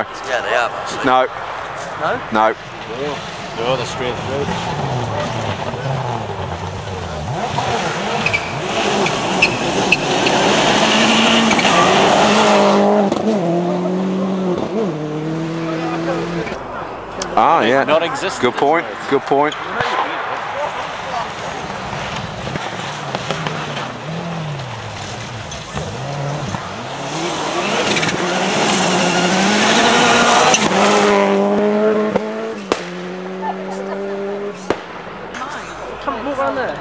Yeah, they have actually. No. No? No. No, they're straight through. Ah, yeah. Not existent. Good point. Good point. Come on, walk around there.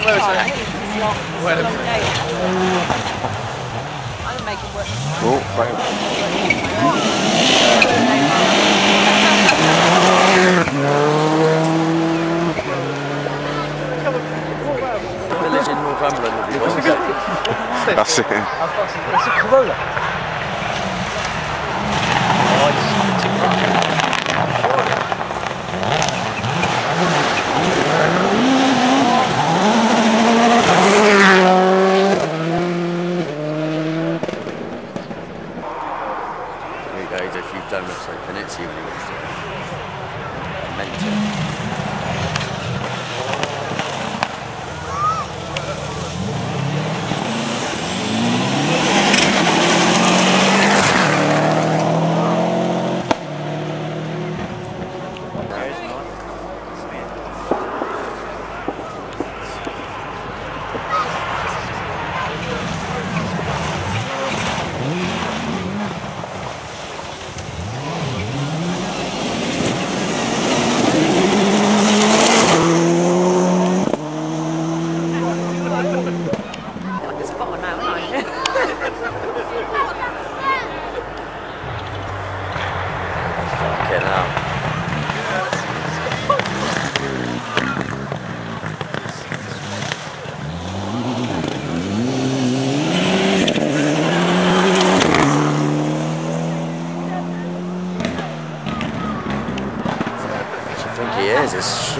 Where is it? Where is it? I'm making work. Oh, right. Village in Northumberland. if you. That's it. It's a Corolla. There you donuts open it, see what he to do. Meant. Think he is, it's.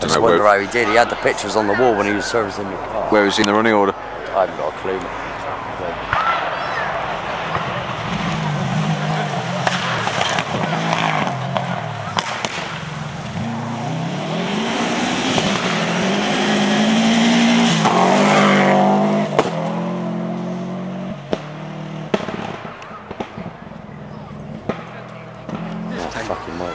Just wonder how he did. He had the pictures on the wall when he was servicing the car. Where was he in the running order? I haven't got a clue. Yeah, fucking right.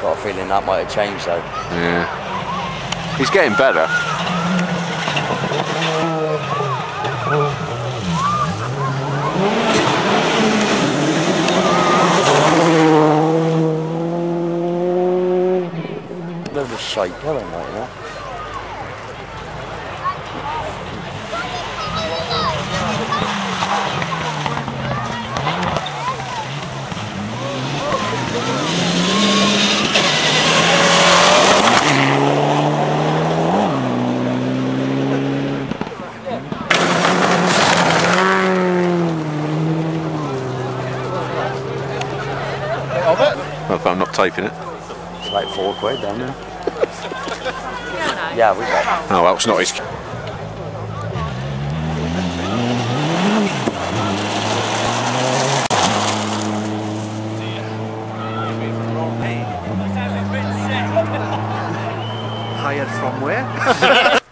Got a feeling that might have changed though. Yeah. He's getting better. Bit of a shite going right now. If I'm not taping it. It's like four quid down there. Yeah, no. Yeah, we got. Oh, well, it's not his. Hired from where?